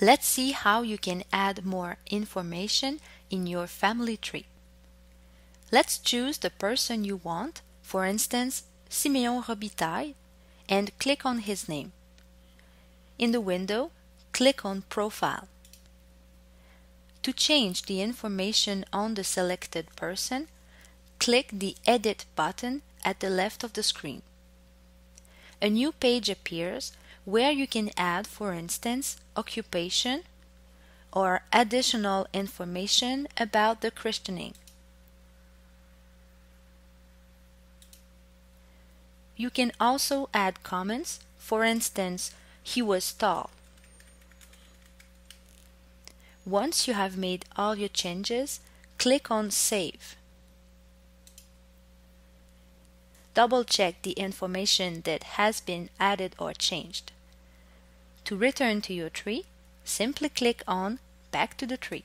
Let's see how you can add more information in your family tree. Let's choose the person you want, for instance, Simeon Robitaille, and click on his name. In the window, click on Profile. To change the information on the selected person, click the Edit button at the left of the screen. A new page appears where you can add, for instance, occupation or additional information about the christening. You can also add comments, for instance, he was tall. Once you have made all your changes, click on Save. Double check the information that has been added or changed. To return to your tree, simply click on Back to the tree.